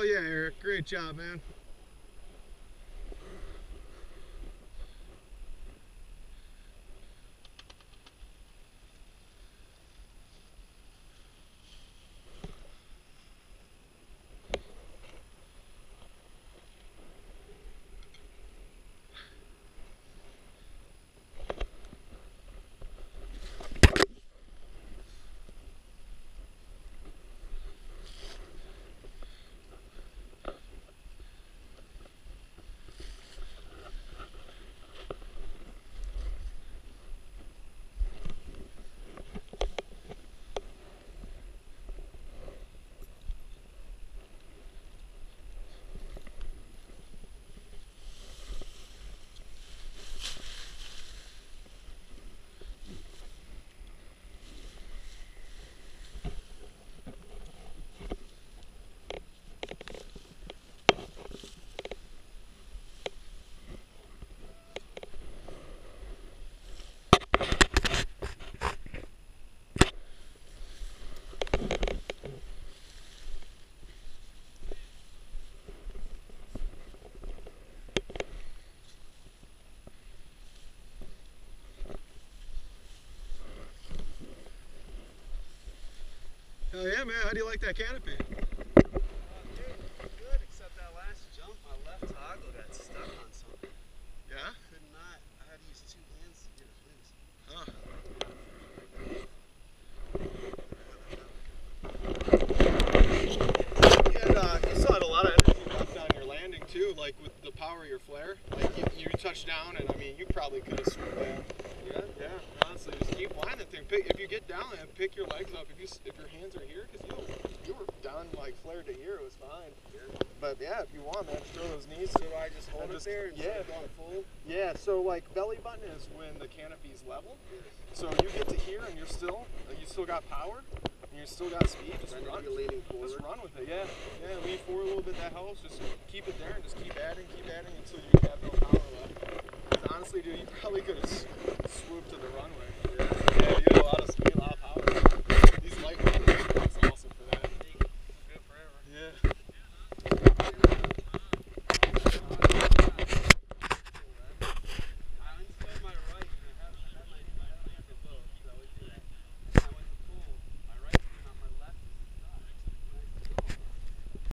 Hell yeah, Eric. Great job, man. Hell yeah, man. How do you like that canopy? Good, except that last jump, my left toggle got stuck on something. Yeah? Could not, I had to use two hands to get it loose. Huh. And uh, you still had a lot of energy left on your landing too, like with the power of your flare. Like you, you touched down, and I mean, you probably could have swooped down. Yeah? Yeah, honestly, just keep flying that thing. Pick, if you get down and pick your legs up, if you if your hands are here, because you you were down like flared to here, it was fine. But yeah, if you want, man, throw those knees. So I just hold And it just- there and yeah. yeah. full? Yeah, so like belly button is when the canopy's level. So you get to here and you're still, uh, you still got power, and you still got speed. Just to run. Just run with it, yeah. Yeah, lean forward a little bit, that helps. Just keep it there and just keep adding, keep adding until you have no power left. honestly, dude, you probably could have swooped to the runway. Yeah.